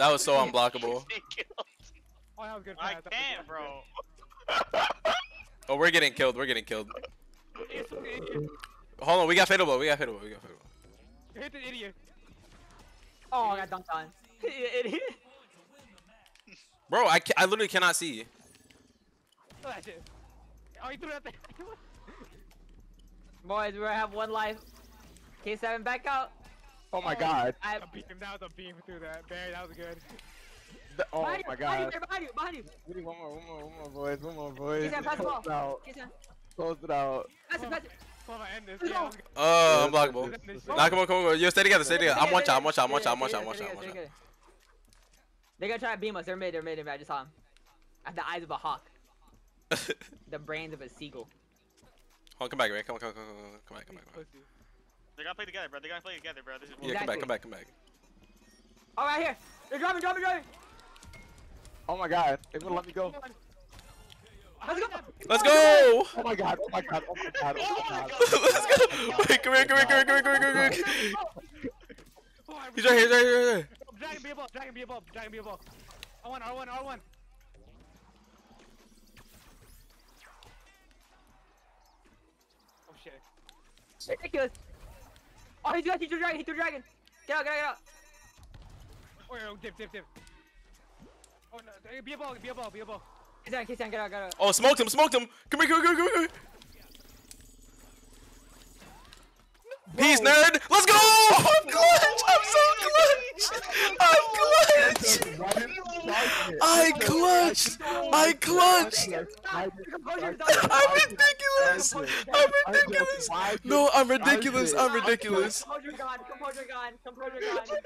That was so unblockable. Oh, that was good. I that can't, good. bro. Oh, we're getting killed. We're getting killed. It's an idiot. Hold on, we got fadeable. We got fadeable. We got fadeable. Hit the idiot. Oh, I got dunked on. Idiot. Bro, I, I literally cannot see. Oh, that shit. Oh, he threw that thing. Boys, we have one life. K7 back out. Oh my god. I, A beam. That was a beam through that. Barry, that was good. Th- Oh behind my you, behind you, god. behind you, behind you. We need one more, one more, one more, boys. One more, boys. K7, pass the Close it ball. out. Close it out. pass it, pass it. Come on, end this. Let's Yeah, go. let's go. Oh, Yeah, unblockable. End this shit. Nah, come on, come on, come on. Yo, stay together, stay together. I'm one shot, I'm one shot, I'm one shot, I'm one shot, I'm one shot, I'm one shot. They're gonna try to beam us. They're mid, they're mid, I just saw them. At the eyes of a hawk. The brains of a seagull. Hold on, come back, man. Come on, come on, come on, come on, come back, come back, come back. Pussy. They gotta play together, bro. They gotta play together, bro. This is Yeah, come back, come back, come back. Oh, right here. They're driving, driving, driving. Oh my god. They wouldn't let me go. Let's go. Let's go! Oh my god. Oh my god. Oh my god. Oh my god. Let's go! Wait, come here, come here, come here, come here, come here, come here, come here. I- He's right here, he's right here, he's right here. Dragon be above, dragon be above, dragon be above. R1, R1, R1. Oh shit. Ridiculous. Oh, he threw, he threw dragon, he threw dragon. Get out, get out, get out. Oh, yeah, dip, dip, dip. Oh no, be above, be above, be above. K7, K7, get out, get out. Oh, smoked him, smoked him. Come here, come here, come here, come here. Peace, nerd. Let's go! I'm clutch. I'm so clutch. I'm clutch. I clutched. I clutched. Composure, I'm ridiculous. I'm ridiculous. No, I'm ridiculous. I'm ridiculous. Composure gone, composure gone, composure gone.